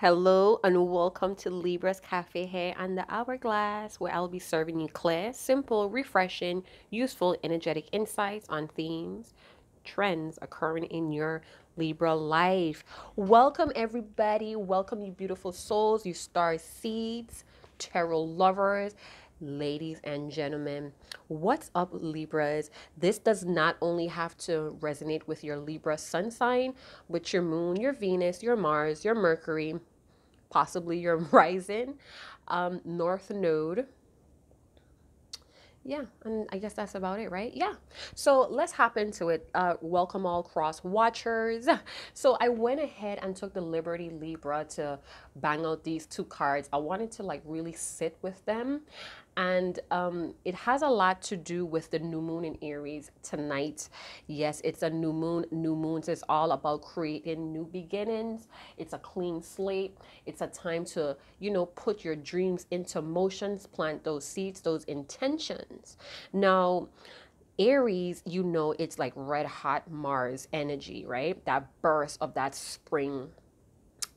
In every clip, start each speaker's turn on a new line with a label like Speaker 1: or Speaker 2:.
Speaker 1: Hello and welcome to Libra's Cafe here and the Hourglass, where I'll be serving you clear, simple, refreshing, useful, energetic insights on themes, trends occurring in your Libra life. Welcome, everybody. Welcome, you beautiful souls, you star seeds, tarot lovers. Ladies and gentlemen, what's up, Libras? This does not only have to resonate with your Libra sun sign, but your moon, your Venus, your Mars, your Mercury, possibly your rising, um, North Node, yeah, and I guess that's about it, right? Yeah. So let's hop into it. Uh, welcome all cross watchers. So I went ahead and took the Liberty Libra to bang out these two cards. I wanted to like really sit with them and um, it has a lot to do with the new moon in Aries tonight. Yes, it's a new moon. New moons is all about creating new beginnings. It's a clean slate. It's a time to, you know, put your dreams into motions, plant those seeds, those intentions. Now, Aries, you know, it's like red hot Mars energy, right? That burst of that spring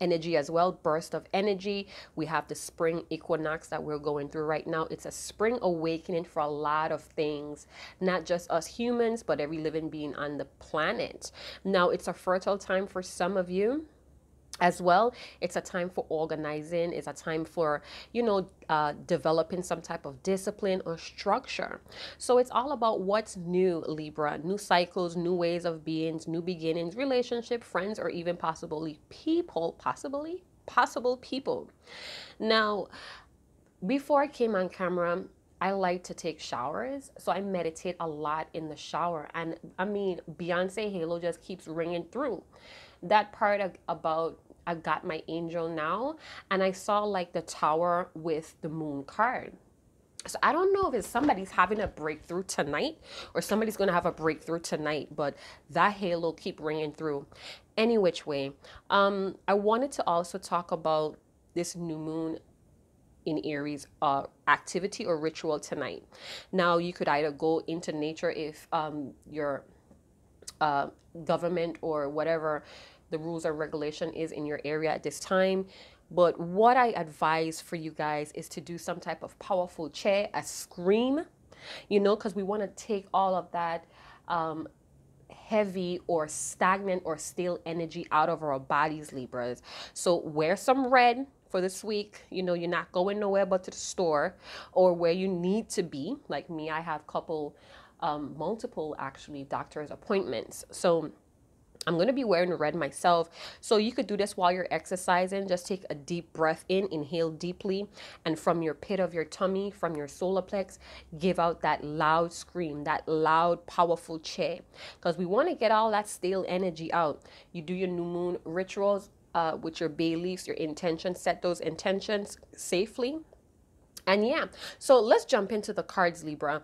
Speaker 1: energy as well burst of energy. We have the spring equinox that we're going through right now. It's a spring awakening for a lot of things not just us humans but every living being on the planet. Now it's a fertile time for some of you as well. It's a time for organizing. It's a time for you know uh, developing some type of discipline or structure. So it's all about what's new libra. New cycles new ways of beings new beginnings relationship friends or even possibly people possibly possible people. Now before i came on camera I like to take showers, so I meditate a lot in the shower. And I mean, Beyonce Halo just keeps ringing through. That part about I got my angel now, and I saw like the tower with the moon card. So I don't know if it's somebody's having a breakthrough tonight or somebody's going to have a breakthrough tonight, but that halo keep ringing through. Any which way, um, I wanted to also talk about this new moon in Aries uh, activity or ritual tonight. Now you could either go into nature if um, your uh, government or whatever the rules or regulation is in your area at this time. But what I advise for you guys is to do some type of powerful chair, a scream, you know, because we want to take all of that um, heavy or stagnant or stale energy out of our bodies, Libras. So wear some red for this week. You know, you're not going nowhere but to the store or where you need to be. Like me, I have couple, um, multiple actually doctor's appointments. So I'm going to be wearing red myself. So you could do this while you're exercising. Just take a deep breath in, inhale deeply, and from your pit of your tummy, from your solar plex, give out that loud scream, that loud, powerful cheer. Because we want to get all that stale energy out. You do your new moon rituals uh, with your bay leaves, your intentions, set those intentions safely. And yeah, so let's jump into the cards, Libra.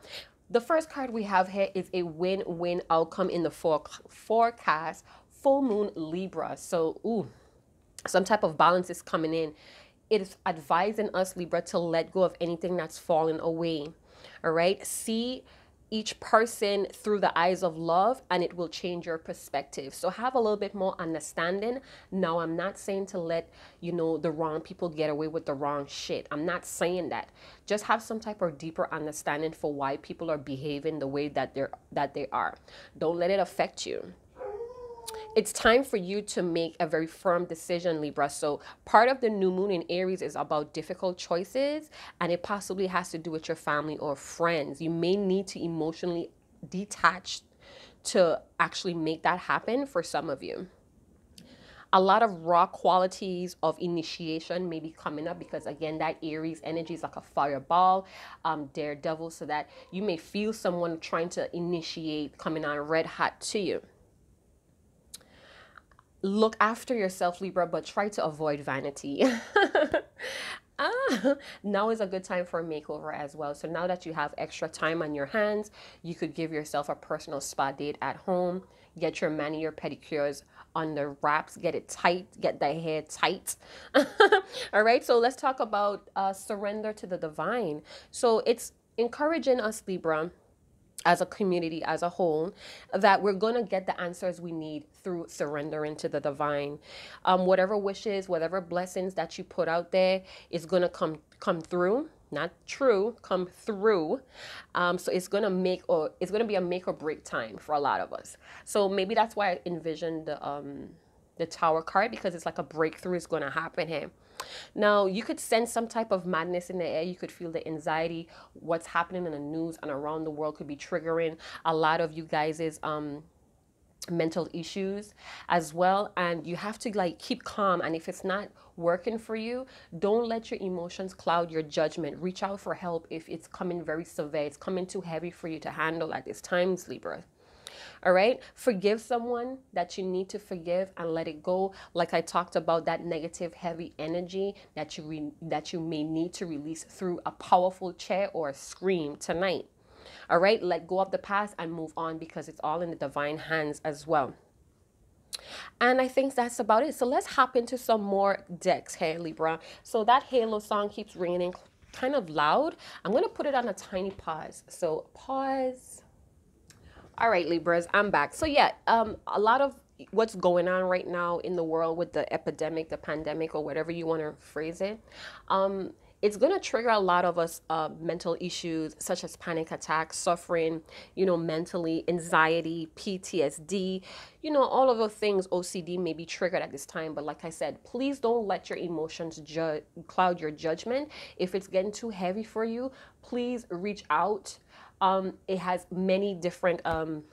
Speaker 1: The first card we have here is a win-win outcome in the for forecast. Full moon Libra. So, ooh, some type of balance is coming in. It is advising us, Libra, to let go of anything that's fallen away. All right. See each person through the eyes of love and it will change your perspective. So have a little bit more understanding. Now, I'm not saying to let, you know, the wrong people get away with the wrong shit. I'm not saying that. Just have some type of deeper understanding for why people are behaving the way that they're that they are. Don't let it affect you it's time for you to make a very firm decision, Libra. So, part of the new moon in Aries is about difficult choices, and it possibly has to do with your family or friends. You may need to emotionally detach to actually make that happen for some of you. A lot of raw qualities of initiation may be coming up because, again, that Aries energy is like a fireball, um, daredevil, so that you may feel someone trying to initiate coming on red hot to you look after yourself, Libra, but try to avoid vanity. ah, now is a good time for a makeover as well. So now that you have extra time on your hands, you could give yourself a personal spa date at home. Get your manicure pedicures on the wraps, get it tight, get the hair tight. All right, so let's talk about uh, surrender to the divine. So it's encouraging us, Libra, as a community as a whole that we're going to get the answers we need through surrendering to the divine. Um, whatever wishes whatever blessings that you put out there is going to come come through not true come through. Um, so it's going to make or it's going to be a make or break time for a lot of us. So maybe that's why i envisioned the um the tower card because it's like a breakthrough is going to happen here. Now, you could sense some type of madness in the air. You could feel the anxiety, what's happening in the news and around the world could be triggering a lot of you guys' um, mental issues as well. And you have to like keep calm. And if it's not working for you don't let your emotions cloud your judgment. Reach out for help if it's coming very severe. It's coming too heavy for you to handle at this time libra all right. Forgive someone that you need to forgive and let it go. Like I talked about that negative, heavy energy that you re- that you may need to release through a powerful chair or a scream tonight. All right. Let go of the past and move on because it's all in the divine hands as well. And I think that's about it. So let's hop into some more decks here, Libra. So that Halo song keeps ringing kind of loud. I'm going to put it on a tiny pause. So pause. All right, Libras, I'm back. So yeah, um, a lot of what's going on right now in the world with the epidemic, the pandemic, or whatever you want to phrase it, um, it's going to trigger a lot of us uh, mental issues such as panic attacks, suffering, you know, mentally, anxiety, PTSD, you know, all of those things OCD may be triggered at this time. But like I said, please don't let your emotions ju- cloud your judgment. If it's getting too heavy for you, please reach out um, it has many different um,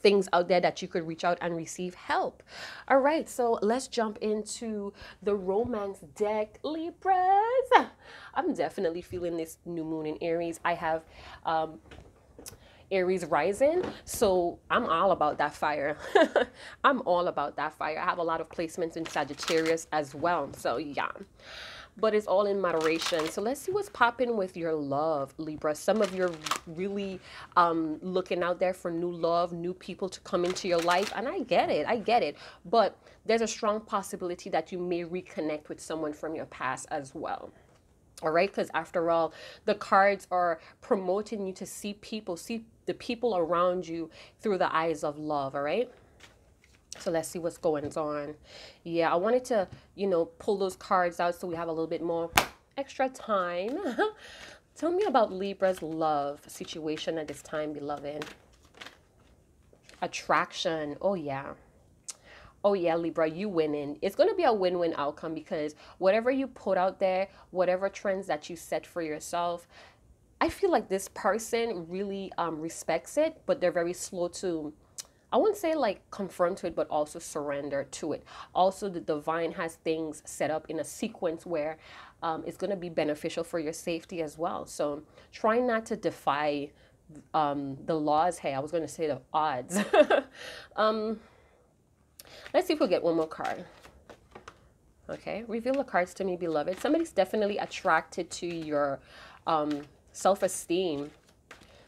Speaker 1: things out there that you could reach out and receive help. All right, so let's jump into the romance deck, Libras. I'm definitely feeling this new moon in Aries. I have um, Aries rising, so I'm all about that fire. I'm all about that fire. I have a lot of placements in Sagittarius as well, so yeah but it's all in moderation. So let's see what's popping with your love, Libra. Some of you are really um, looking out there for new love, new people to come into your life. And I get it, I get it. But there's a strong possibility that you may reconnect with someone from your past as well. All right, because after all, the cards are promoting you to see people, see the people around you through the eyes of love. All right. So let's see what's going on. Yeah, I wanted to, you know, pull those cards out so we have a little bit more extra time. Tell me about Libra's love situation at this time, beloved. Attraction. Oh, yeah. Oh, yeah, Libra, you winning. It's going to be a win win outcome because whatever you put out there, whatever trends that you set for yourself, I feel like this person really um, respects it, but they're very slow to I wouldn't say like confront to it, but also surrender to it. Also, the divine has things set up in a sequence where um, it's going to be beneficial for your safety as well. So try not to defy um, the laws. Hey, I was going to say the odds. um, let's see if we'll get one more card. Okay, reveal the cards to me, beloved. Somebody's definitely attracted to your um, self esteem,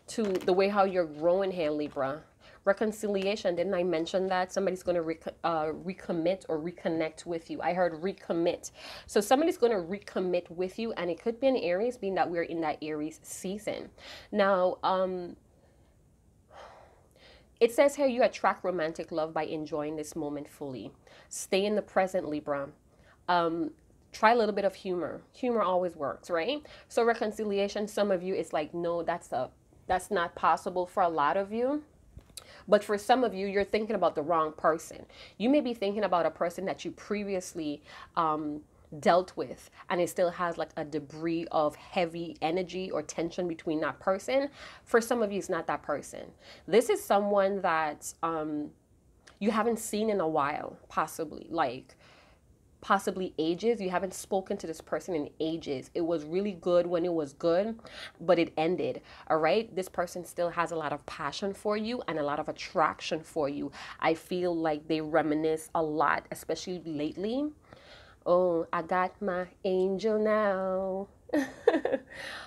Speaker 1: to the way how you're growing here, Libra reconciliation. Didn't i mention that? Somebody's going to rec- uh, recommit or reconnect with you. I heard recommit. So somebody's going to recommit with you and it could be an aries being that we're in that aries season. Now um it says here you attract romantic love by enjoying this moment fully. Stay in the present libra. Um, try a little bit of humor. Humor always works right? So reconciliation some of you it's like no that's a that's not possible for a lot of you but for some of you, you're thinking about the wrong person. You may be thinking about a person that you previously um, dealt with and it still has like a debris of heavy energy or tension between that person. For some of you, it's not that person. This is someone that um, you haven't seen in a while, possibly. Like, possibly ages. You haven't spoken to this person in ages. It was really good when it was good, but it ended. All right. This person still has a lot of passion for you and a lot of attraction for you. I feel like they reminisce a lot, especially lately. Oh, I got my angel now.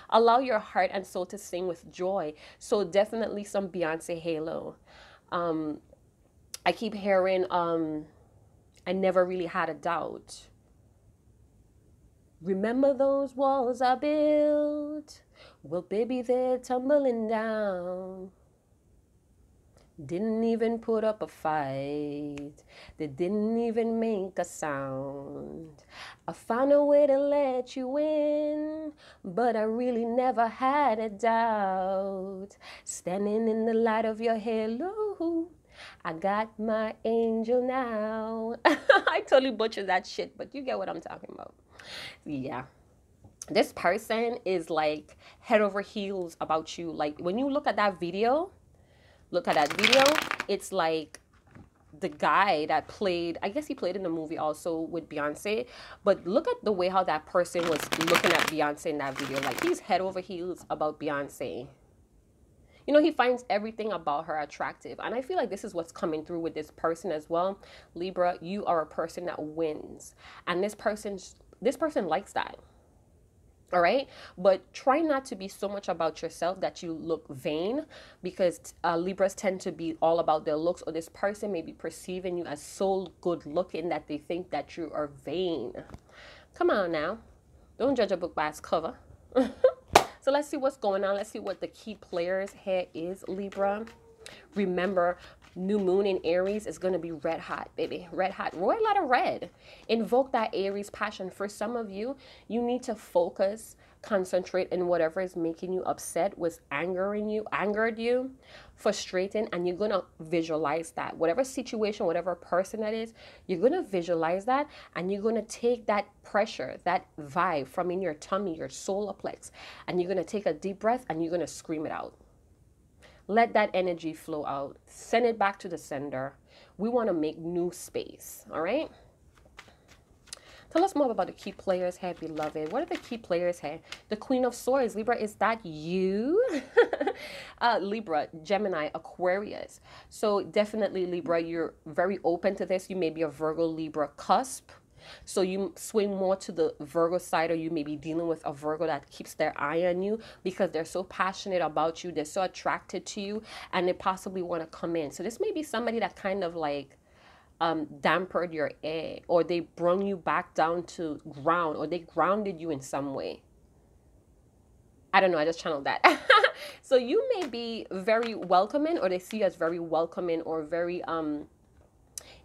Speaker 1: Allow your heart and soul to sing with joy. So definitely some Beyonce halo. Um, I keep hearing um I never really had a doubt. Remember those walls I built? Well, baby, they're tumbling down. Didn't even put up a fight. They didn't even make a sound. I found a way to let you in, but I really never had a doubt. Standing in the light of your halo, I got my angel now. I totally butchered that shit, but you get what I'm talking about. Yeah this person is like head over heels about you. Like when you look at that video, look at that video, it's like the guy that played, I guess he played in the movie also with Beyonce, but look at the way how that person was looking at Beyonce in that video. Like he's head over heels about Beyonce. You know, he finds everything about her attractive. And I feel like this is what's coming through with this person as well. Libra, you are a person that wins. And this person this person likes that all right but try not to be so much about yourself that you look vain because uh, libras tend to be all about their looks or this person may be perceiving you as so good looking that they think that you are vain come on now don't judge a book by its cover so let's see what's going on let's see what the key players here is libra remember new moon in Aries is going to be red hot, baby. Red hot. Royal lot of red. Invoke that Aries passion. For some of you, you need to focus, concentrate in whatever is making you upset, was angering you, angered you, frustrating, and you're going to visualize that. Whatever situation, whatever person that is, you're going to visualize that and you're going to take that pressure, that vibe from in your tummy, your solar plex, and you're going to take a deep breath and you're going to scream it out. Let that energy flow out. Send it back to the sender. We want to make new space. All right. Tell us more about the key players here, beloved. What are the key players here? The Queen of Swords, Libra, is that you? uh, Libra, Gemini, Aquarius. So definitely, Libra, you're very open to this. You may be a Virgo, Libra cusp. So you swing more to the Virgo side, or you may be dealing with a Virgo that keeps their eye on you because they're so passionate about you, they're so attracted to you, and they possibly want to come in. So this may be somebody that kind of like um, your air, or they brung you back down to ground, or they grounded you in some way. I don't know, I just channeled that. so you may be very welcoming, or they see you as very welcoming, or very um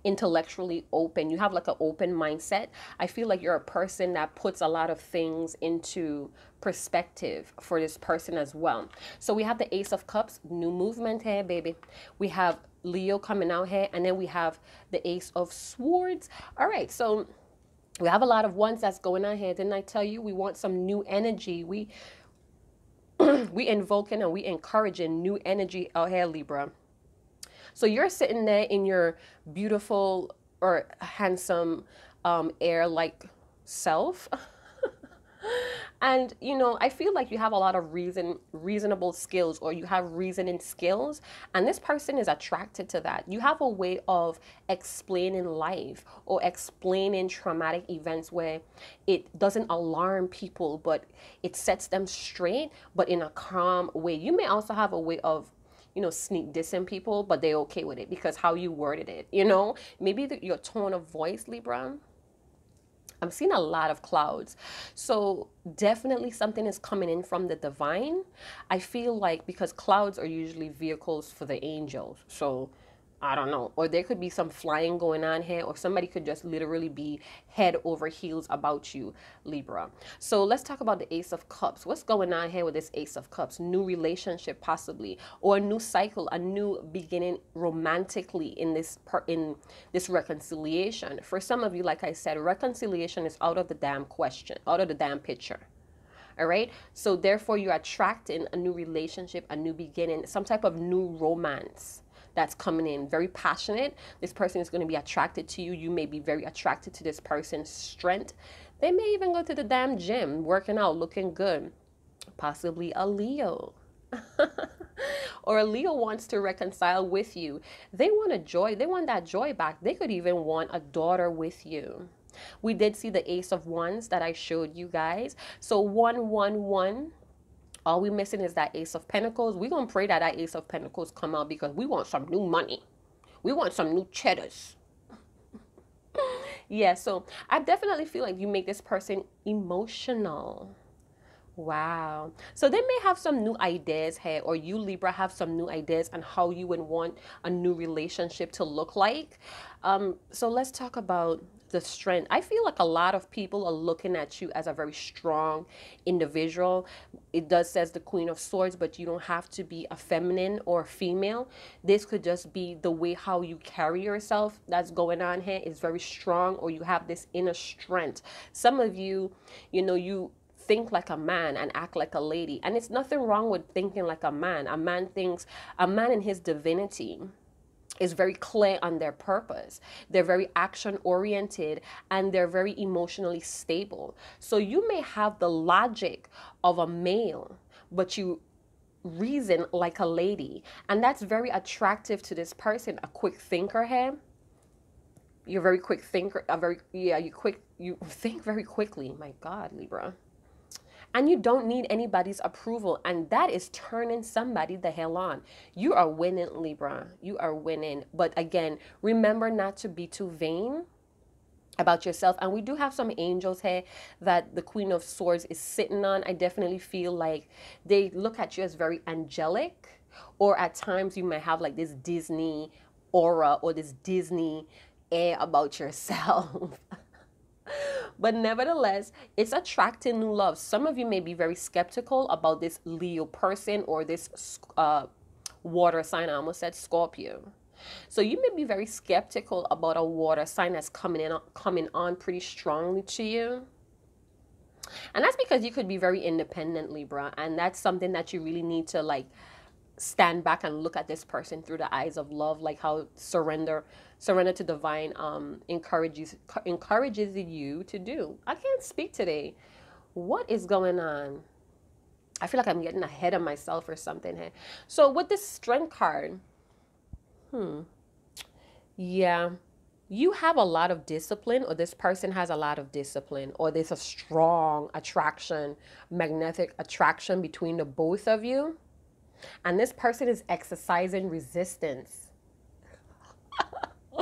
Speaker 1: intellectually open. You have like an open mindset. I feel like you're a person that puts a lot of things into perspective for this person as well. So we have the ace of cups new movement here baby. We have leo coming out here and then we have the ace of swords. All right so we have a lot of ones that's going on here. Didn't i tell you we want some new energy? We we invoking and we encouraging new energy out here libra so you're sitting there in your beautiful or handsome um, air like self. and you know i feel like you have a lot of reason reasonable skills or you have reasoning skills and this person is attracted to that you have a way of explaining life or explaining traumatic events where it doesn't alarm people but it sets them straight but in a calm way you may also have a way of you know, sneak dissing people, but they're okay with it because how you worded it, you know, maybe the, your tone of voice, Libra. I'm seeing a lot of clouds. So definitely something is coming in from the divine. I feel like because clouds are usually vehicles for the angels. So I don't know. Or there could be some flying going on here, or somebody could just literally be head over heels about you, Libra. So let's talk about the Ace of Cups. What's going on here with this Ace of Cups? New relationship, possibly, or a new cycle, a new beginning romantically in this part in this reconciliation. For some of you, like I said, reconciliation is out of the damn question, out of the damn picture all right so therefore you're attracting a new relationship a new beginning some type of new romance that's coming in very passionate. This person is going to be attracted to you. You may be very attracted to this person's strength. They may even go to the damn gym, working out, looking good. Possibly a Leo. or a Leo wants to reconcile with you. They want a joy. They want that joy back. They could even want a daughter with you. We did see the Ace of Wands that I showed you guys. So 111 all we missing is that Ace of Pentacles. We're going to pray that that Ace of Pentacles come out because we want some new money. We want some new cheddars. yeah, so I definitely feel like you make this person emotional. Wow. So they may have some new ideas here, or you, Libra, have some new ideas on how you would want a new relationship to look like. Um, so let's talk about the strength. I feel like a lot of people are looking at you as a very strong individual. It does says the Queen of Swords, but you don't have to be a feminine or female. This could just be the way how you carry yourself that's going on here is very strong, or you have this inner strength. Some of you, you know, you think like a man and act like a lady. And it's nothing wrong with thinking like a man. A man thinks, a man in his divinity is very clear on their purpose. They're very action oriented and they're very emotionally stable. So you may have the logic of a male, but you reason like a lady. And that's very attractive to this person, a quick thinker here. You're very quick thinker, a very yeah, you quick you think very quickly. My God, Libra and you don't need anybody's approval and that is turning somebody the hell on. You are winning libra. You are winning. But again remember not to be too vain about yourself. And we do have some angels here that the queen of swords is sitting on. I definitely feel like they look at you as very angelic or at times you might have like this disney aura or this disney air about yourself but nevertheless, it's attracting new love. Some of you may be very skeptical about this Leo person or this uh, water sign. I almost said Scorpio. So you may be very skeptical about a water sign that's coming in coming on pretty strongly to you. And that's because you could be very independent, Libra, and that's something that you really need to like stand back and look at this person through the eyes of love, like how surrender, surrender to divine, um, encourages encourages you to do. I can't speak today. What is going on? I feel like I'm getting ahead of myself or something here. So with this strength card, hmm, yeah, you have a lot of discipline, or this person has a lot of discipline, or there's a strong attraction, magnetic attraction between the both of you and this person is exercising resistance.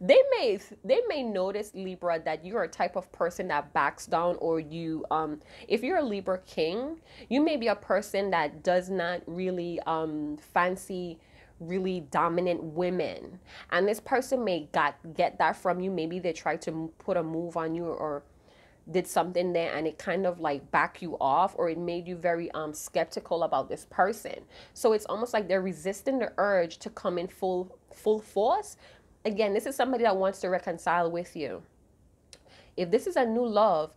Speaker 1: they may they may notice libra that you're a type of person that backs down or you um if you're a libra king you may be a person that does not really um fancy really dominant women and this person may got get that from you maybe they try to put a move on you or did something there and it kind of like back you off or it made you very um skeptical about this person. So it's almost like they're resisting the urge to come in full full force. Again this is somebody that wants to reconcile with you. If this is a new love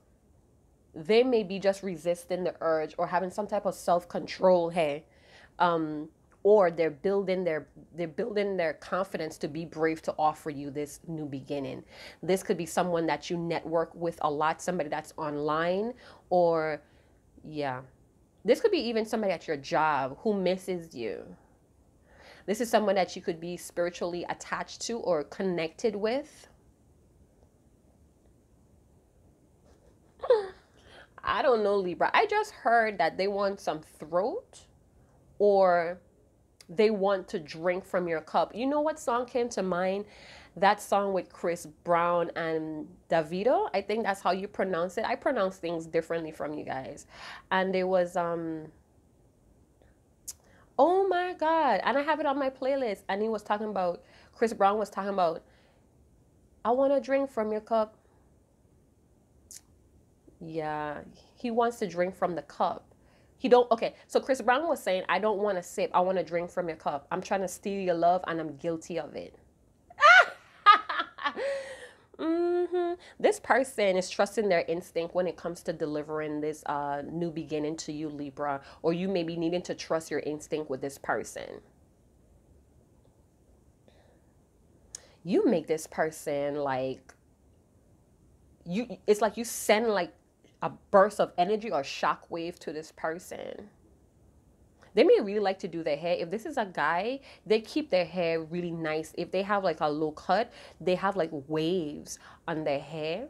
Speaker 1: they may be just resisting the urge or having some type of self-control hey um or they're building their they're building their confidence to be brave to offer you this new beginning. This could be someone that you network with a lot somebody that's online or yeah. This could be even somebody at your job who misses you. This is someone that you could be spiritually attached to or connected with. I don't know Libra. I just heard that they want some throat or they want to drink from your cup. You know what song came to mind? That song with Chris Brown and Davido. I think that's how you pronounce it. I pronounce things differently from you guys. And it was um Oh my god. And I have it on my playlist. And he was talking about Chris Brown was talking about I want to drink from your cup. Yeah, he wants to drink from the cup. He don't okay. So Chris Brown was saying, I don't want to sip. I want to drink from your cup. I'm trying to steal your love and I'm guilty of it. mm-hmm. This person is trusting their instinct when it comes to delivering this uh, new beginning to you, Libra, or you may be needing to trust your instinct with this person. You make this person like you. It's like you send like a burst of energy or shock wave to this person. They may really like to do their hair. If this is a guy, they keep their hair really nice. If they have like a low cut, they have like waves on their hair.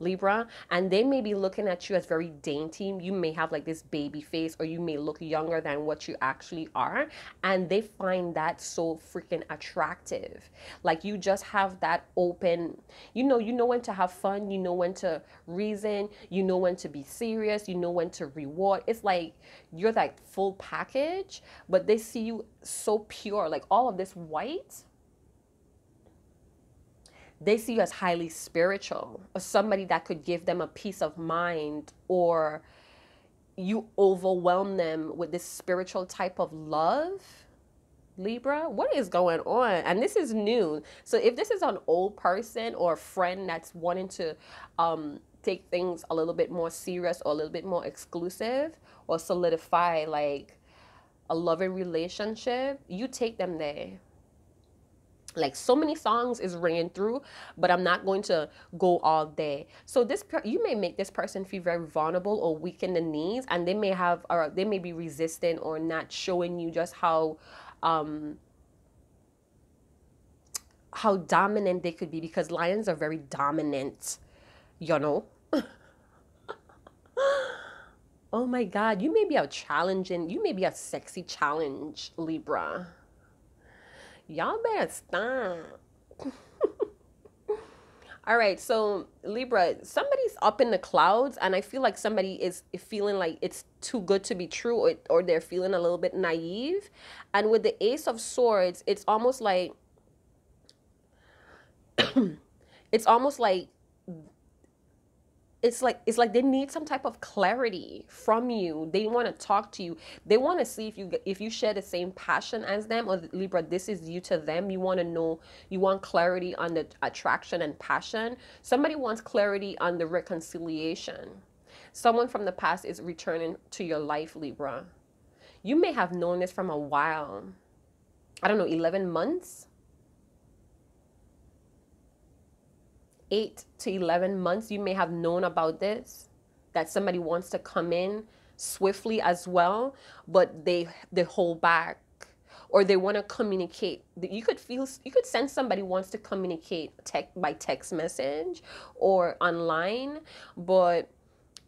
Speaker 1: Libra, and they may be looking at you as very dainty. You may have like this baby face, or you may look younger than what you actually are, and they find that so freaking attractive. Like you just have that open, you know, you know when to have fun, you know when to reason, you know when to be serious, you know when to reward. It's like you're like full package, but they see you so pure, like all of this white they see you as highly spiritual or somebody that could give them a peace of mind or you overwhelm them with this spiritual type of love. Libra what is going on? And this is new. So if this is an old person or a friend that's wanting to um, take things a little bit more serious or a little bit more exclusive or solidify like a loving relationship you take them there like so many songs is ringing through but i'm not going to go all day. So this you may make this person feel very vulnerable or weak in the knees and they may have or they may be resistant or not showing you just how um how dominant they could be because lions are very dominant you know? Oh my god you may be a challenging you may be a sexy challenge libra Y'all better stop. All right, so Libra, somebody's up in the clouds, and I feel like somebody is feeling like it's too good to be true, or, or they're feeling a little bit naive. And with the Ace of Swords, it's almost like it's almost like it's like it's like they need some type of clarity from you. They want to talk to you. They want to see if you if you share the same passion as them or libra this is you to them. You want to know you want clarity on the attraction and passion. Somebody wants clarity on the reconciliation. Someone from the past is returning to your life libra. You may have known this from a while. I don't know 11 months 8 to 11 months, you may have known about this, that somebody wants to come in swiftly as well, but they they hold back or they want to communicate. You could feel you could sense somebody wants to communicate tech by text message or online, but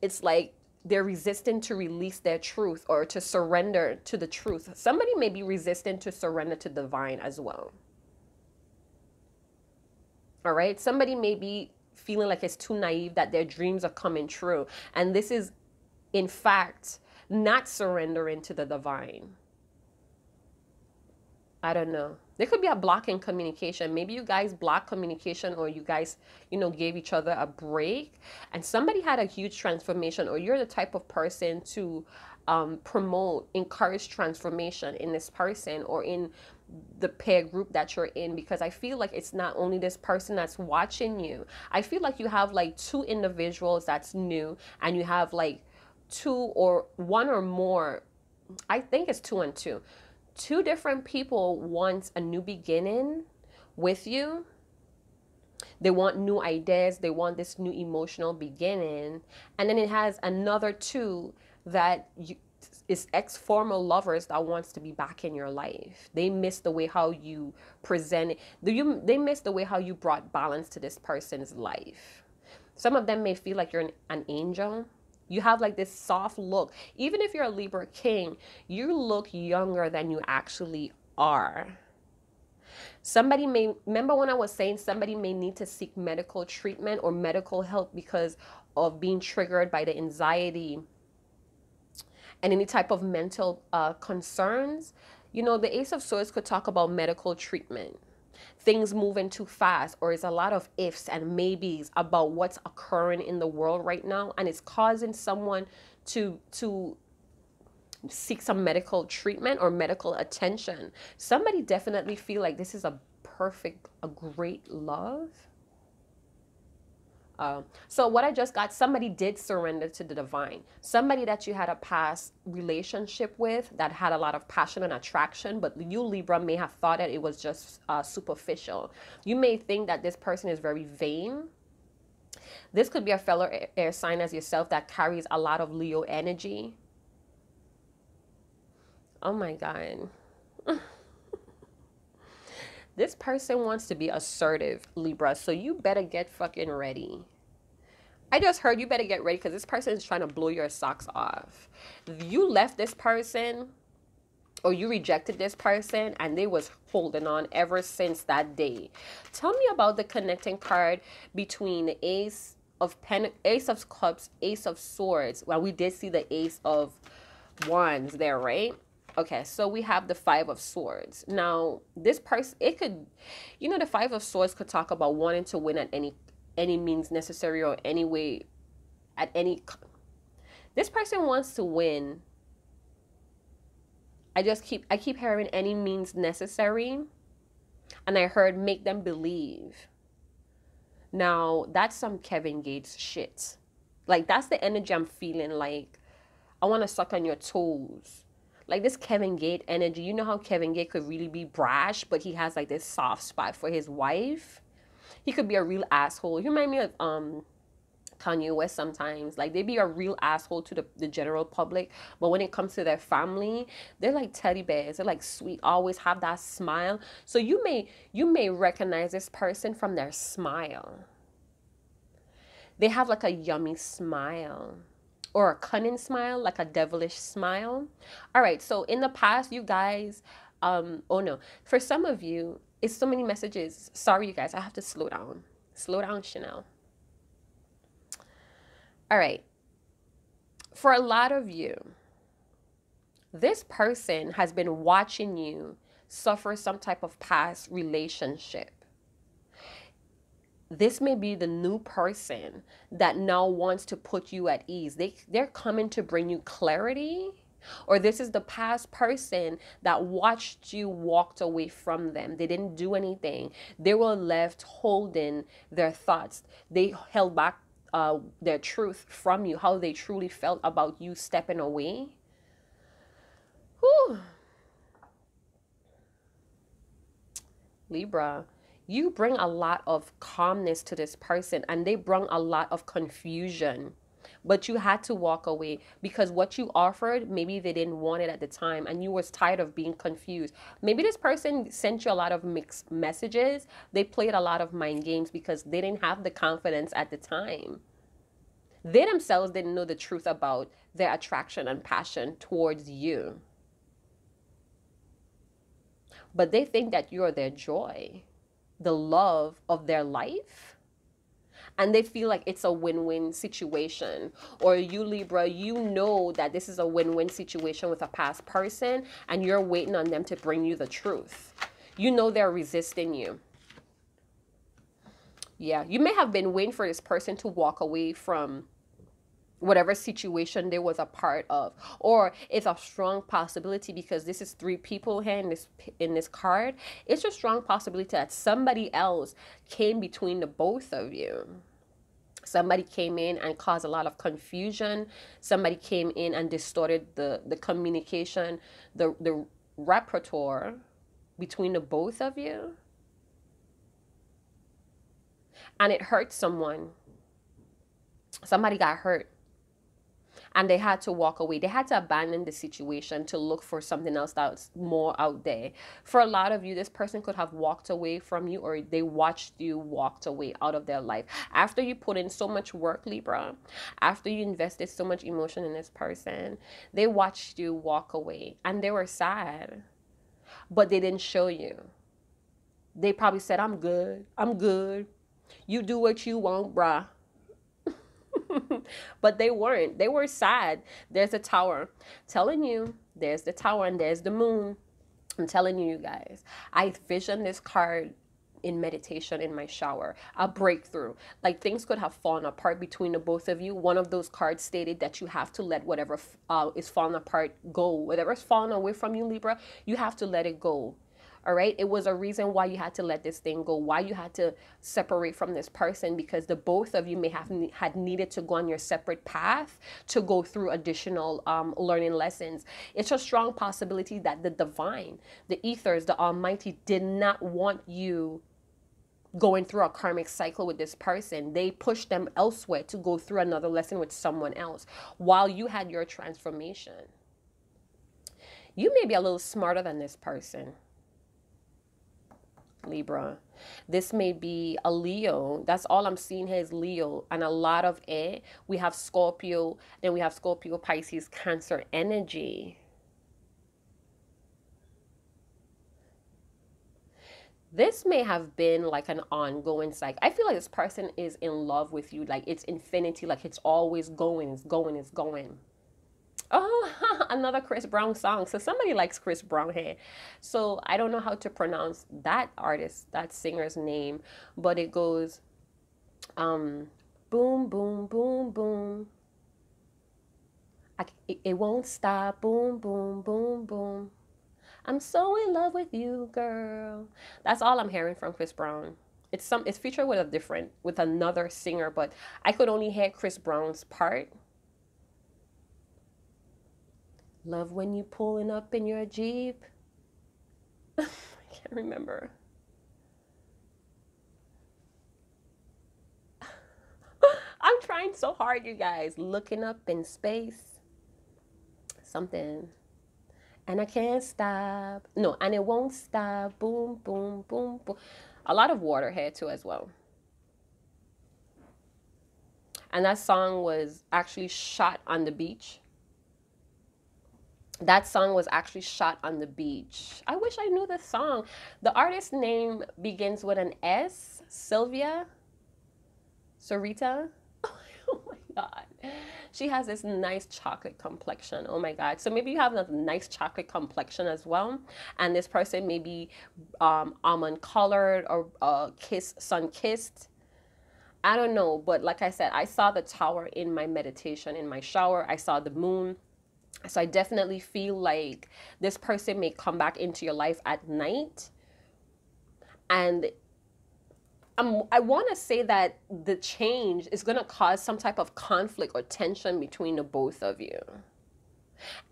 Speaker 1: it's like they're resistant to release their truth or to surrender to the truth. Somebody may be resistant to surrender to the divine as well. All right. Somebody may be feeling like it's too naive that their dreams are coming true. And this is, in fact, not surrendering to the divine. I don't know. There could be a block in communication. Maybe you guys block communication or you guys, you know, gave each other a break and somebody had a huge transformation or you're the type of person to um, promote, encourage transformation in this person or in the pair group that you're in because I feel like it's not only this person that's watching you. I feel like you have like two individuals that's new and you have like two or one or more. I think it's two and two. Two different people want a new beginning with you. They want new ideas, they want this new emotional beginning. And then it has another two that you is ex former lovers that wants to be back in your life. They miss the way how you present you they miss the way how you brought balance to this person's life. Some of them may feel like you're an, an angel. You have like this soft look. Even if you're a Libra king, you look younger than you actually are. Somebody may remember when I was saying somebody may need to seek medical treatment or medical help because of being triggered by the anxiety and any type of mental uh, concerns, you know, the Ace of Swords could talk about medical treatment. Things moving too fast, or it's a lot of ifs and maybes about what's occurring in the world right now, and it's causing someone to to seek some medical treatment or medical attention. Somebody definitely feel like this is a perfect, a great love um, so what I just got, somebody did surrender to the divine. Somebody that you had a past relationship with that had a lot of passion and attraction, but you Libra may have thought that it was just uh, superficial. You may think that this person is very vain. This could be a fellow air sign as yourself that carries a lot of Leo energy. Oh my God. This person wants to be assertive, Libra, so you better get fucking ready. I just heard you better get ready because this person is trying to blow your socks off. You left this person or you rejected this person and they was holding on ever since that day. Tell me about the connecting card between the ace of pen ace of cups, ace of swords. Well, we did see the ace of wands there, right? Okay, so we have the five of swords. Now, this person it could you know the five of swords could talk about wanting to win at any any means necessary or any way at any this person wants to win. I just keep i keep hearing any means necessary and i heard make them believe. Now that's some kevin gates shit. Like that's the energy i'm feeling like i want to suck on your toes. Like this Kevin Gate energy. You know how Kevin Gate could really be brash, but he has like this soft spot for his wife he could be a real asshole. He remind me of um Kanye West sometimes. Like they be a real asshole to the, the general public, but when it comes to their family, they're like teddy bears. They're like sweet, always have that smile. So you may you may recognize this person from their smile. They have like a yummy smile or a cunning smile, like a devilish smile. All right, so in the past, you guys, um, oh no, for some of you, it's so many messages. Sorry, you guys. I have to slow down. Slow down, Chanel. All right. For a lot of you, this person has been watching you suffer some type of past relationship. This may be the new person that now wants to put you at ease. They, they're coming to bring you clarity or this is the past person that watched you walked away from them. They didn't do anything. They were left holding their thoughts. They held back uh, their truth from you, how they truly felt about you stepping away. Whew. Libra, you bring a lot of calmness to this person, and they bring a lot of confusion but you had to walk away because what you offered maybe they didn't want it at the time and you was tired of being confused. Maybe this person sent you a lot of mixed messages. They played a lot of mind games because they didn't have the confidence at the time. They themselves didn't know the truth about their attraction and passion towards you. But they think that you're their joy the love of their life and they feel like it's a win-win situation. Or you libra you know that this is a win-win situation with a past person and you're waiting on them to bring you the truth. You know they're resisting you. Yeah you may have been waiting for this person to walk away from whatever situation they was a part of. Or it's a strong possibility because this is three people here in this in this card. It's a strong possibility that somebody else came between the both of you somebody came in and caused a lot of confusion. Somebody came in and distorted the the communication the the repertoire between the both of you. And it hurt someone. Somebody got hurt and they had to walk away. They had to abandon the situation to look for something else that's more out there. For a lot of you, this person could have walked away from you or they watched you walked away out of their life. After you put in so much work, Libra, after you invested so much emotion in this person, they watched you walk away and they were sad, but they didn't show you. They probably said, I'm good. I'm good. You do what you want, bruh but they weren't. They were sad. There's a tower. telling you, there's the tower and there's the moon. I'm telling you, you guys. I vision this card in meditation in my shower a breakthrough like things could have fallen apart between the both of you one of those cards stated that you have to let whatever uh, is falling apart go whatever whatever's falling away from you libra you have to let it go all right it was a reason why you had to let this thing go why you had to separate from this person because the both of you may have had needed to go on your separate path to go through additional um, learning lessons it's a strong possibility that the divine the ethers the almighty did not want you going through a karmic cycle with this person. They pushed them elsewhere to go through another lesson with someone else while you had your transformation. You may be a little smarter than this person Libra. This may be a Leo. That's all I'm seeing here is Leo and a lot of air. We have Scorpio, then we have Scorpio, Pisces, Cancer energy. this may have been like an ongoing cycle. I feel like this person is in love with you. Like it's infinity. Like it's always going, it's going, it's going. Oh, another Chris Brown song. So somebody likes Chris Brown here. So I don't know how to pronounce that artist, that singer's name, but it goes um boom boom boom boom. I, it, it won't stop. Boom boom boom boom. I'm so in love with you, girl. That's all I'm hearing from Chris Brown. It's some it's featured with a different with another singer, but I could only hear Chris Brown's part Love when you pulling up in your Jeep. I can't remember. I'm trying so hard, you guys. Looking up in space. Something. And I can't stop. No, and it won't stop. Boom, boom, boom, boom. A lot of water here too as well. And that song was actually shot on the beach that song was actually shot on the beach. I wish I knew the song. The artist's name begins with an S, Sylvia Sarita. Oh my god. She has this nice chocolate complexion. Oh my god. So maybe you have a nice chocolate complexion as well. And this person may be um, almond colored or uh, kiss sun kissed. I don't know, but like I said, I saw the tower in my meditation in my shower. I saw the moon so I definitely feel like this person may come back into your life at night. And um, I want to say that the change is going to cause some type of conflict or tension between the both of you.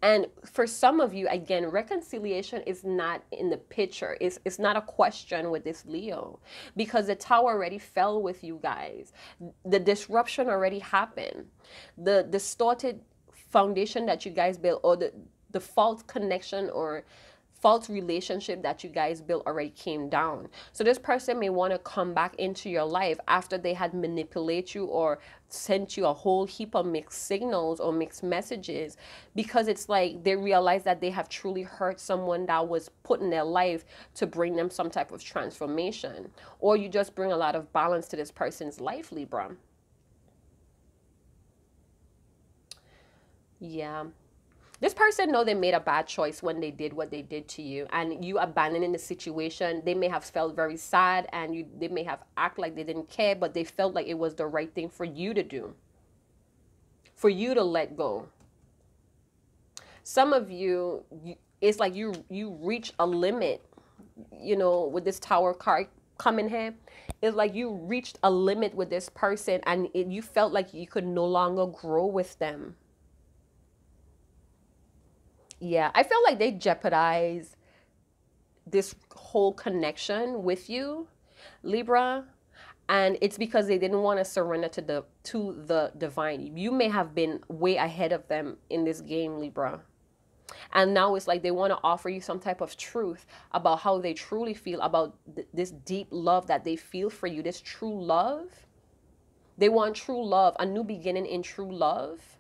Speaker 1: And for some of you, again, reconciliation is not in the picture. It's, it's not a question with this Leo because the tower already fell with you guys. The disruption already happened. The distorted foundation that you guys built or the the false connection or false relationship that you guys built already came down. So this person may want to come back into your life after they had manipulate you or sent you a whole heap of mixed signals or mixed messages because it's like they realize that they have truly hurt someone that was put in their life to bring them some type of transformation or you just bring a lot of balance to this person's life Libra. Yeah. This person know they made a bad choice when they did what they did to you and you abandoning the situation. They may have felt very sad and you they may have act like they didn't care, but they felt like it was the right thing for you to do. For you to let go. Some of you, you it's like you you reach a limit, you know, with this tower card coming here. It's like you reached a limit with this person and it, you felt like you could no longer grow with them yeah, I feel like they jeopardize this whole connection with you, Libra, and it's because they didn't want to surrender to the to the divine. You may have been way ahead of them in this game, Libra. And now it's like they want to offer you some type of truth about how they truly feel about th- this deep love that they feel for you, this true love. They want true love, a new beginning in true love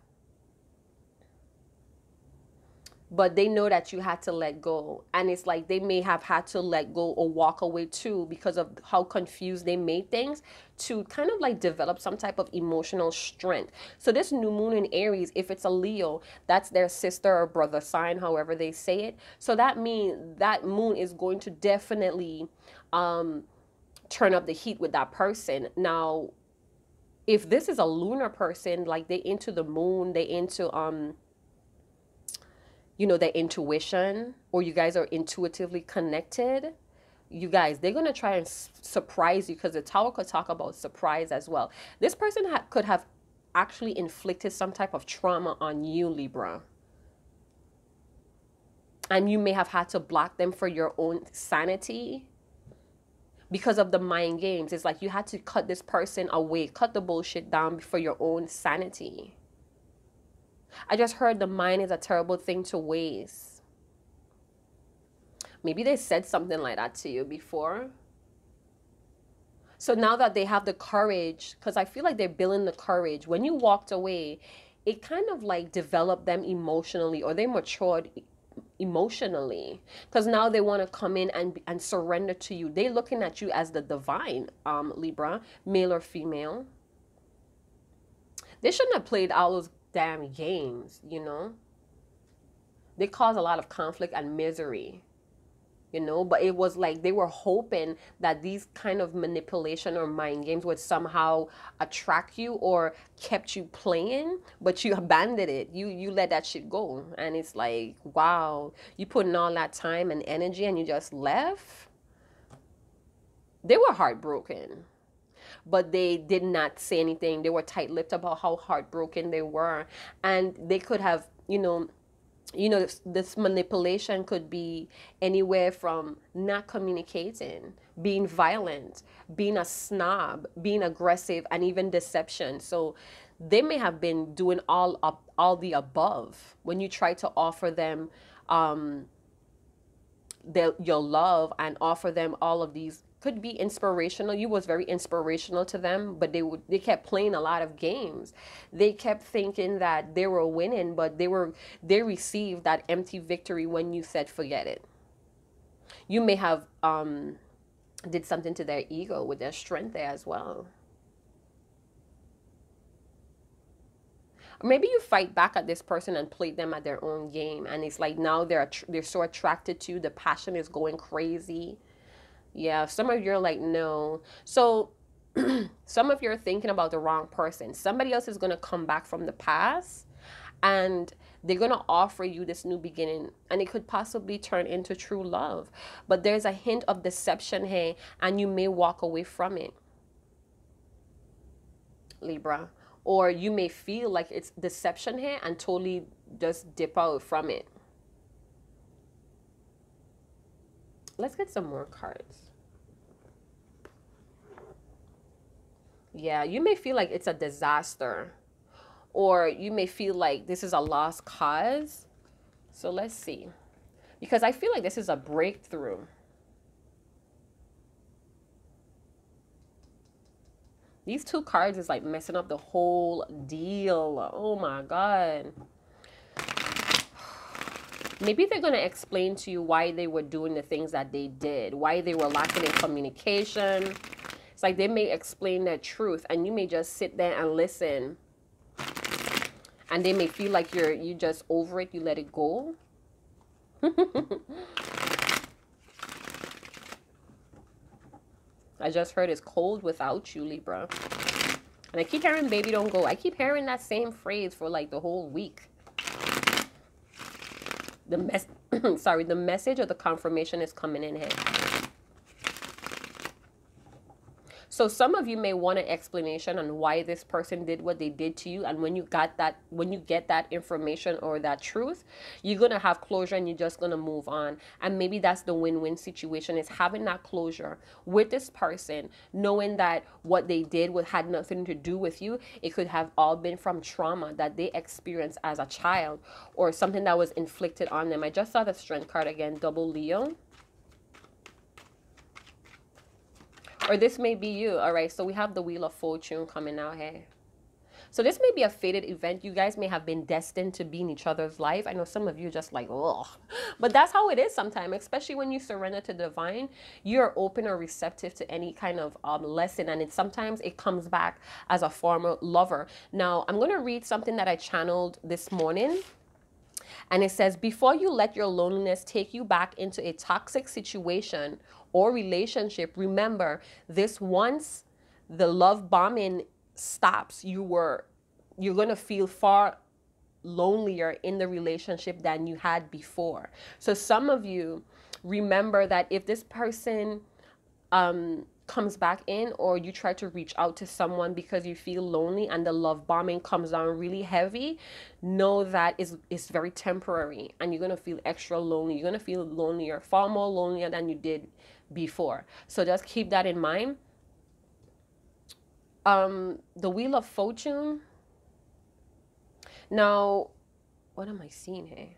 Speaker 1: but they know that you had to let go. And it's like they may have had to let go or walk away too because of how confused they made things to kind of like develop some type of emotional strength. So this new moon in aries if it's a leo that's their sister or brother sign however they say it. So that means that moon is going to definitely um turn up the heat with that person. Now if this is a lunar person like they into the moon they into um you know, their intuition or you guys are intuitively connected, you guys, they're going to try and s- surprise you because the tower could talk about surprise as well. This person ha- could have actually inflicted some type of trauma on you, Libra. And you may have had to block them for your own sanity because of the mind games. It's like you had to cut this person away, cut the bullshit down for your own sanity. I just heard the mind is a terrible thing to waste. Maybe they said something like that to you before. So now that they have the courage, because I feel like they're building the courage. When you walked away, it kind of like developed them emotionally or they matured emotionally because now they want to come in and and surrender to you they're looking at you as the divine um libra male or female they shouldn't have played all those damn games you know? They cause a lot of conflict and misery you know? But it was like they were hoping that these kind of manipulation or mind games would somehow attract you or kept you playing but you abandoned it. You you let that shit go. And it's like wow you put in all that time and energy and you just left? They were heartbroken but they did not say anything. They were tight-lipped about how heartbroken they were. And they could have you know you know this, this, manipulation could be anywhere from not communicating being violent being a snob being aggressive and even deception. So they may have been doing all up all the above when you try to offer them um, their, your love and offer them all of these could be inspirational. You was very inspirational to them, but they would they kept playing a lot of games. They kept thinking that they were winning, but they were they received that empty victory when you said forget it. You may have um, did something to their ego with their strength there as well. Maybe you fight back at this person and play them at their own game, and it's like now they're they're so attracted to you. The passion is going crazy yeah, some of you are like, no. So some of you are thinking about the wrong person. Somebody else is going to come back from the past and they're going to offer you this new beginning and it could possibly turn into true love. But there's a hint of deception here and you may walk away from it. Libra. Or you may feel like it's deception here and totally just dip out from it. Let's get some more cards. Yeah, you may feel like it's a disaster, or you may feel like this is a lost cause. So let's see. Because I feel like this is a breakthrough. These two cards is like messing up the whole deal. Oh my God. Maybe they're going to explain to you why they were doing the things that they did, why they were lacking in communication. It's like they may explain their truth and you may just sit there and listen. And they may feel like you're you just over it, you let it go. I just heard it's cold without you, Libra. And I keep hearing baby don't go. I keep hearing that same phrase for like the whole week the mess sorry the message or the confirmation is coming in here So some of you may want an explanation on why this person did what they did to you. And when you got that, when you get that information or that truth, you're going to have closure and you're just going to move on. And maybe that's the win-win situation is having that closure with this person, knowing that what they did had nothing to do with you. It could have all been from trauma that they experienced as a child or something that was inflicted on them. I just saw the strength card again, double Leo. Or this may be you. All right. So we have the Wheel of Fortune coming out here. So this may be a fated event. You guys may have been destined to be in each other's life. I know some of you just like, ugh. But that's how it is sometimes, especially when you surrender to divine. You're open or receptive to any kind of um, lesson. And it sometimes it comes back as a former lover. Now, I'm going to read something that I channeled this morning. And it says, before you let your loneliness take you back into a toxic situation or relationship, remember this once the love bombing stops, you were you're going to feel far lonelier in the relationship than you had before. So some of you remember that if this person um comes back in or you try to reach out to someone because you feel lonely and the love bombing comes down really heavy know that is is very temporary and you're going to feel extra lonely. You're going to feel lonelier far more lonelier than you did before. So just keep that in mind. Um the wheel of fortune. Now what am i seeing here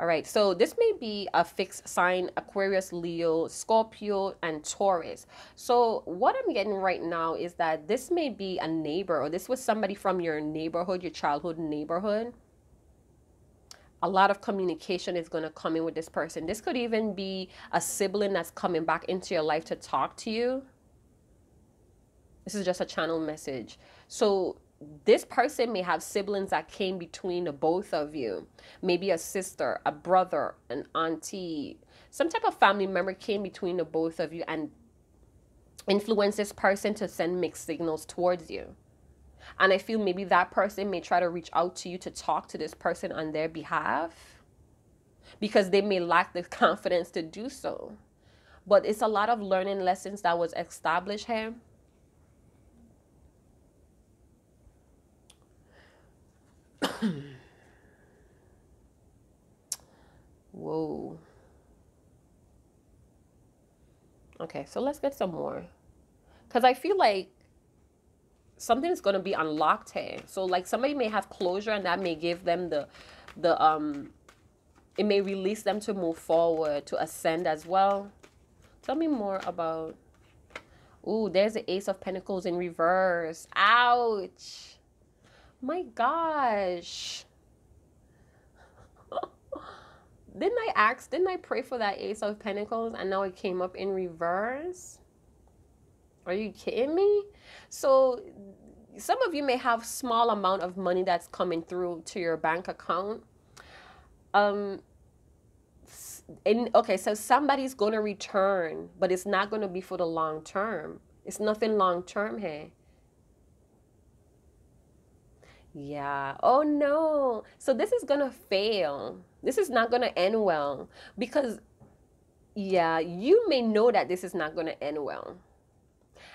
Speaker 1: All right, so this may be a fixed sign Aquarius, Leo, Scorpio, and Taurus. So, what I'm getting right now is that this may be a neighbor or this was somebody from your neighborhood, your childhood neighborhood. A lot of communication is going to come in with this person. This could even be a sibling that's coming back into your life to talk to you. This is just a channel message. So, this person may have siblings that came between the both of you. Maybe a sister, a brother, an auntie, some type of family member came between the both of you and influenced this person to send mixed signals towards you. And I feel maybe that person may try to reach out to you to talk to this person on their behalf because they may lack the confidence to do so. But it's a lot of learning lessons that was established here Whoa. Okay, so let's get some more. Because I feel like something's going to be unlocked here. So like somebody may have closure and that may give them the, the, um, it may release them to move forward, to ascend as well. Tell me more about, ooh, there's the Ace of Pentacles in reverse. Ouch. My gosh. didn't I ask, didn't I pray for that Ace of Pentacles and now it came up in reverse? Are you kidding me? So some of you may have small amount of money that's coming through to your bank account. Um and okay, so somebody's going to return, but it's not going to be for the long term. It's nothing long term here. Yeah. Oh no. So this is going to fail. This is not going to end well because yeah, you may know that this is not going to end well.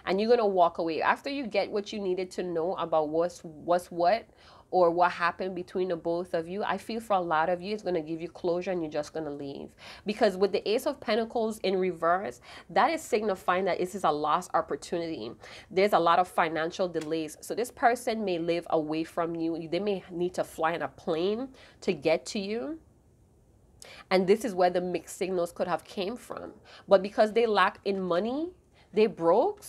Speaker 1: And you're going to walk away after you get what you needed to know about what's what's what or what happened between the both of you, I feel for a lot of you, it's going to give you closure and you're just going to leave. Because with the Ace of Pentacles in reverse, that is signifying that this is a lost opportunity. There's a lot of financial delays. So this person may live away from you. They may need to fly in a plane to get to you. And this is where the mixed signals could have came from. But because they lack in money, they broke,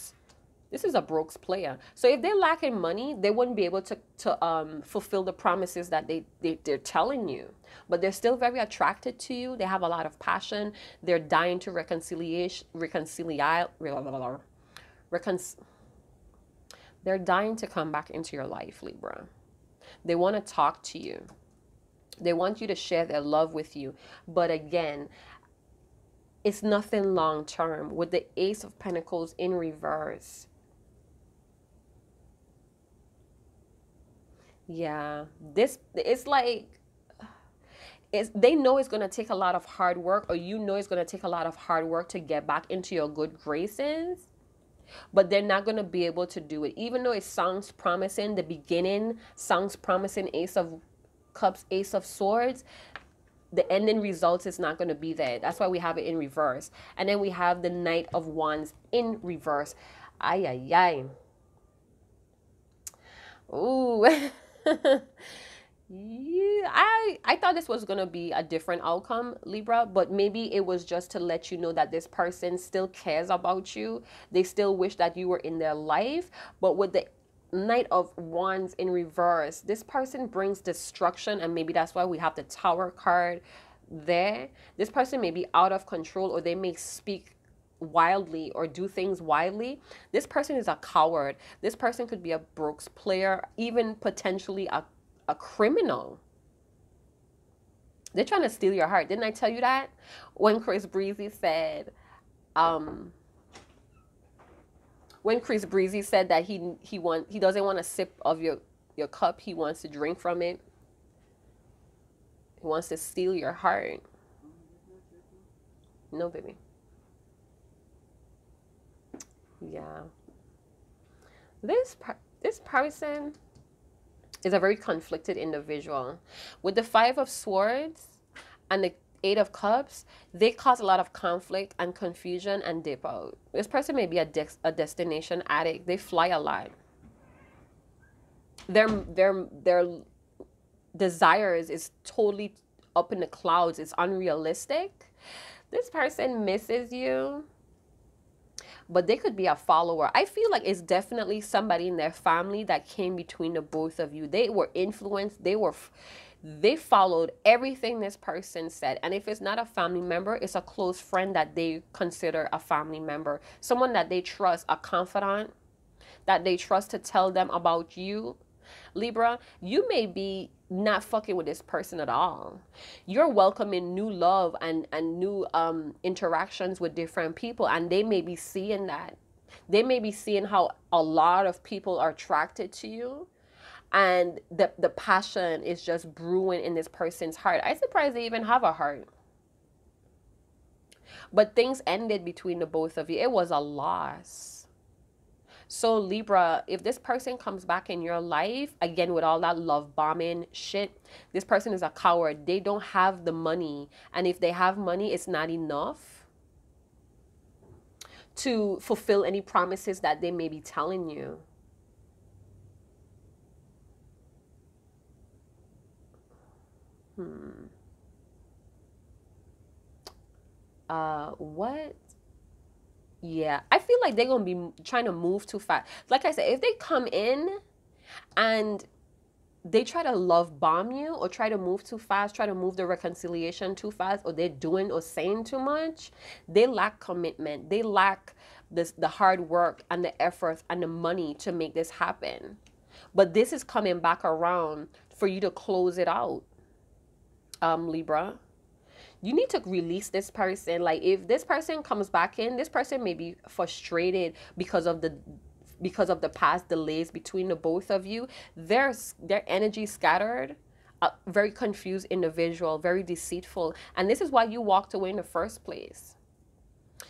Speaker 1: this is a Brooks player. So if they're lacking money, they wouldn't be able to, to um, fulfill the promises that they, they, they're telling you. But they're still very attracted to you. They have a lot of passion. They're dying to reconciliation, reconcile, recon, they're dying to come back into your life, Libra. They want to talk to you. They want you to share their love with you. But again, it's nothing long term with the Ace of Pentacles in reverse. Yeah, this it's like it's, they know it's going to take a lot of hard work, or you know it's going to take a lot of hard work to get back into your good graces, but they're not going to be able to do it. Even though it sounds promising, the beginning sounds promising Ace of Cups, Ace of Swords, the ending result is not going to be there. That's why we have it in reverse. And then we have the Knight of Wands in reverse. Ay, ay, ay. Ooh. yeah, I I thought this was gonna be a different outcome, Libra, but maybe it was just to let you know that this person still cares about you. They still wish that you were in their life, but with the Knight of Wands in reverse, this person brings destruction, and maybe that's why we have the Tower card there. This person may be out of control, or they may speak wildly or do things wildly, this person is a coward. This person could be a Brooks player, even potentially a, a criminal. They're trying to steal your heart. Didn't I tell you that? When Chris Breezy said, um, when Chris Breezy said that he he want he doesn't want a sip of your your cup, he wants to drink from it. He wants to steal your heart. No, baby. Yeah. This this person is a very conflicted individual. With the Five of Swords and the Eight of Cups, they cause a lot of conflict and confusion and dip out. This person may be a, de a destination addict. They fly a lot. Their, their, their desires is totally up in the clouds it's unrealistic this person misses you but they could be a follower. I feel like it's definitely somebody in their family that came between the both of you. They were influenced, they were they followed everything this person said. And if it's not a family member, it's a close friend that they consider a family member, someone that they trust, a confidant that they trust to tell them about you. Libra, you may be not fucking with this person at all. You're welcoming new love and, and new um, interactions with different people, and they may be seeing that. They may be seeing how a lot of people are attracted to you, and the, the passion is just brewing in this person's heart. I'm surprised they even have a heart. But things ended between the both of you. It was a loss so, Libra, if this person comes back in your life, again, with all that love bombing shit, this person is a coward. They don't have the money. And if they have money, it's not enough to fulfill any promises that they may be telling you. Hmm. Uh, what? Yeah, I feel like they're gonna be trying to move too fast. Like I said, if they come in and they try to love bomb you or try to move too fast, try to move the reconciliation too fast, or they're doing or saying too much, they lack commitment. They lack this the hard work and the effort and the money to make this happen. But this is coming back around for you to close it out, um, Libra you need to release this person. Like if this person comes back in, this person may be frustrated because of the because of the past delays between the both of you. Their their energy scattered. A very confused individual, very deceitful, and this is why you walked away in the first place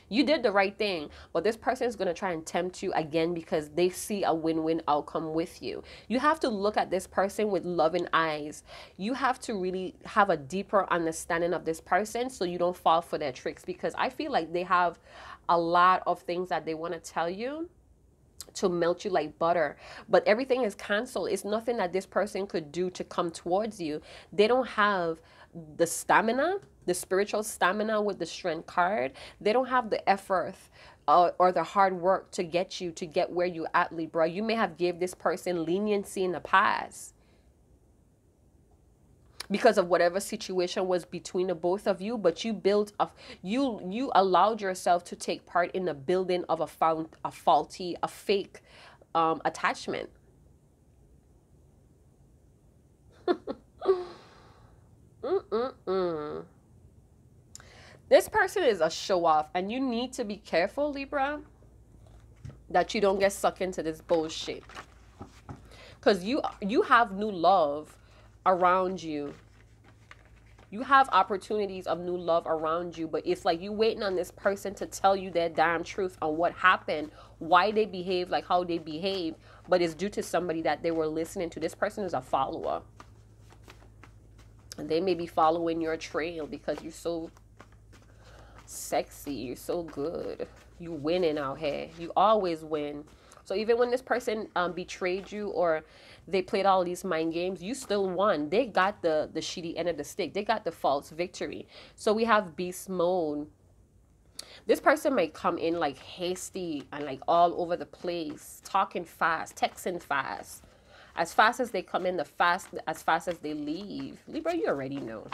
Speaker 1: you did the right thing, but this person is going to try and tempt you again because they see a win win outcome with you. You have to look at this person with loving eyes. You have to really have a deeper understanding of this person so you don't fall for their tricks because I feel like they have a lot of things that they want to tell you to melt you like butter. But everything is canceled. It's nothing that this person could do to come towards you. They don't have the stamina, the spiritual stamina with the strength card. They don't have the effort uh, or the hard work to get you to get where you at Libra. You may have gave this person leniency in the past because of whatever situation was between the both of you but you built a you you allowed yourself to take part in the building of a found a faulty a fake um, attachment Mm-mm-mm. This person is a show off, and you need to be careful, Libra, that you don't get sucked into this bullshit. Because you you have new love around you. You have opportunities of new love around you, but it's like you waiting on this person to tell you their damn truth on what happened, why they behave like how they behave, but it's due to somebody that they were listening to. This person is a follower. And they may be following your trail because you're so sexy. You're so good. You winning out here. You always win. So even when this person um, betrayed you or they played all these mind games, you still won. They got the the shitty end of the stick. They got the false victory. So we have beast mode. This person might come in like hasty and like all over the place, talking fast, texting fast. As fast as they come in, the fast as fast as they leave. Libra, you already know.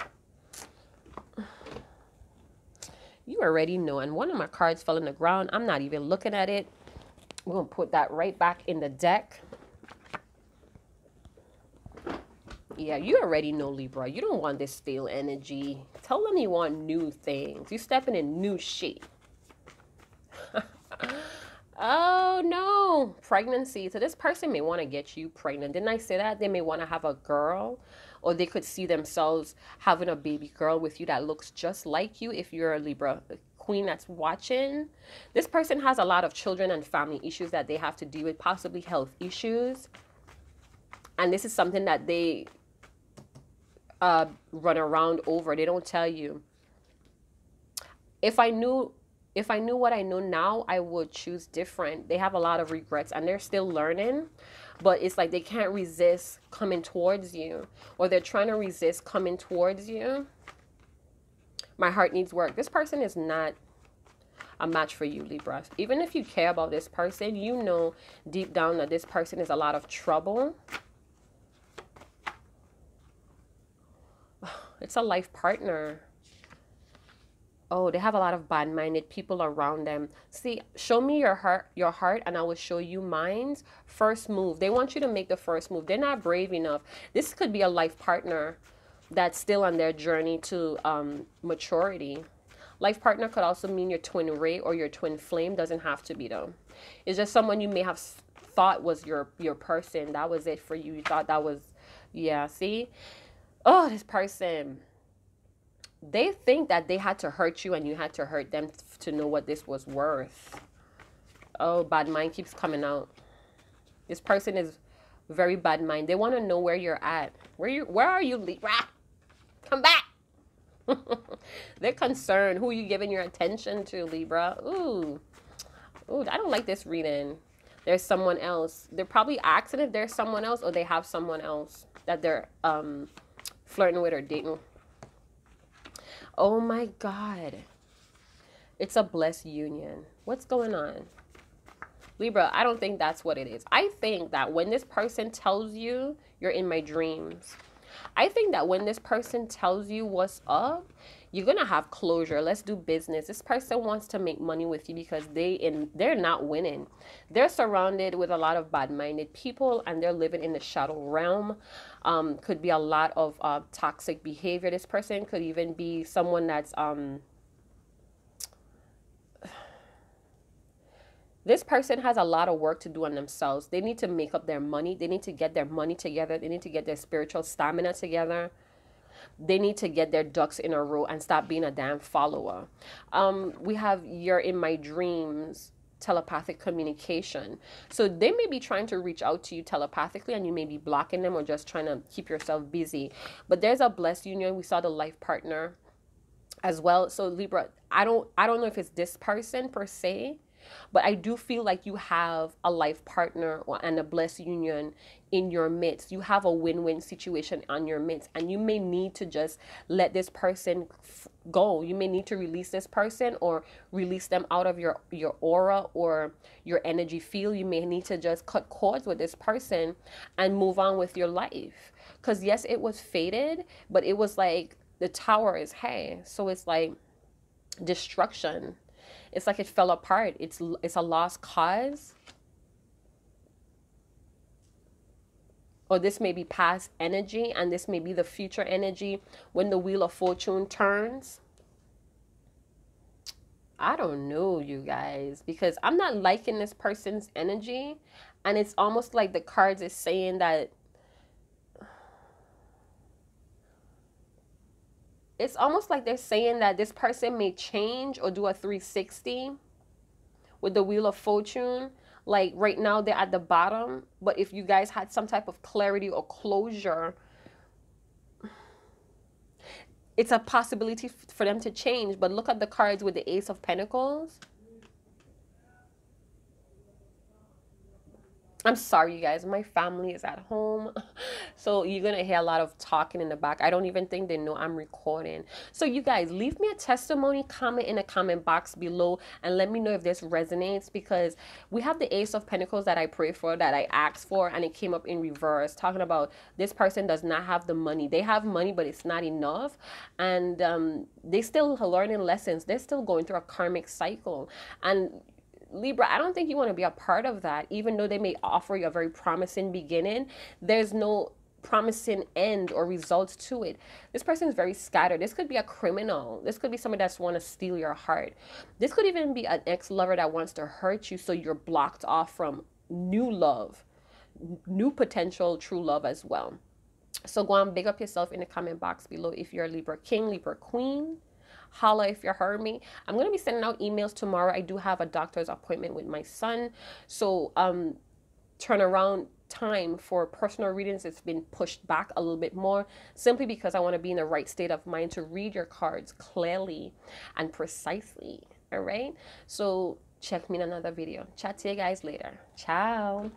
Speaker 1: You already know. And one of my cards fell in the ground. I'm not even looking at it. We're going to put that right back in the deck. Yeah, you already know, Libra. You don't want this stale energy. Tell them you want new things. You're stepping in new shit. Oh no, pregnancy. So this person may want to get you pregnant. Didn't I say that? They may want to have a girl or they could see themselves having a baby girl with you that looks just like you if you're a Libra queen that's watching. This person has a lot of children and family issues that they have to deal with, possibly health issues. And this is something that they uh, run around over. They don't tell you. If I knew if I knew what I know now, I would choose different. They have a lot of regrets and they're still learning, but it's like they can't resist coming towards you or they're trying to resist coming towards you. My heart needs work. This person is not a match for you, Libra. Even if you care about this person, you know deep down that this person is a lot of trouble. It's a life partner. Oh, they have a lot of bad-minded people around them. See, show me your heart, your heart, and I will show you mine's first move. They want you to make the first move. They're not brave enough. This could be a life partner that's still on their journey to um, maturity. Life partner could also mean your twin ray or your twin flame. Doesn't have to be though. It's just someone you may have thought was your your person. That was it for you. You thought that was, yeah. See, oh, this person. They think that they had to hurt you and you had to hurt them to know what this was worth. Oh, bad mind keeps coming out. This person is very bad mind. They want to know where you're at. Where you? Where are you, Libra? Come back. They're concerned. Who are you giving your attention to, Libra? Ooh. Ooh, I don't like this reading. There's someone else. They're probably asking if there's someone else or they have someone else that they're um flirting with or dating. Oh my God. It's a blessed union. What's going on? Libra, I don't think that's what it is. I think that when this person tells you you're in my dreams, I think that when this person tells you what's up, you're gonna have closure. Let's do business. This person wants to make money with you because they in they're not winning. They're surrounded with a lot of bad-minded people and they're living in the shadow realm. Um, could be a lot of uh, toxic behavior. This person could even be someone that's um, this person has a lot of work to do on themselves. They need to make up their money. They need to get their money together. They need to get their spiritual stamina together. They need to get their ducks in a row and stop being a damn follower. Um, we have You're in My Dreams telepathic communication. So they may be trying to reach out to you telepathically and you may be blocking them or just trying to keep yourself busy. But there's a blessed union. We saw the life partner as well. So Libra, I don't I don't know if it's this person per se, but I do feel like you have a life partner or, and a blessed union in your midst. You have a win win situation on your midst, and you may need to just let this person go. You may need to release this person or release them out of your, your aura or your energy field. You may need to just cut cords with this person and move on with your life. Because, yes, it was fated, but it was like the tower is hay. So it's like destruction it's like it fell apart. It's it's a lost cause. Or this may be past energy and this may be the future energy when the wheel of fortune turns. I don't know, you guys, because I'm not liking this person's energy. And it's almost like the cards is saying that it's almost like they're saying that this person may change or do a 360 with the wheel of fortune. Like right now they're at the bottom but if you guys had some type of clarity or closure it's a possibility for them to change. But look at the cards with the ace of pentacles I'm sorry, you guys. My family is at home. So you're going to hear a lot of talking in the back. I don't even think they know I'm recording. So, you guys, leave me a testimony comment in the comment box below and let me know if this resonates because we have the Ace of Pentacles that I pray for, that I asked for, and it came up in reverse, talking about this person does not have the money. They have money, but it's not enough. And um, they still learning lessons. They're still going through a karmic cycle. And Libra, I don't think you want to be a part of that, even though they may offer you a very promising beginning. There's no promising end or results to it. This person is very scattered. This could be a criminal. This could be somebody that's want to steal your heart. This could even be an ex-lover that wants to hurt you so you're blocked off from new love, new potential true love as well. So go on, big up yourself in the comment box below if you're a Libra King, Libra Queen holla if you heard me. I'm going to be sending out emails tomorrow. I do have a doctor's appointment with my son. So um, turnaround time for personal readings it's been pushed back a little bit more simply because I want to be in the right state of mind to read your cards clearly and precisely. All right. So check me in another video. Chat to you guys later. Ciao.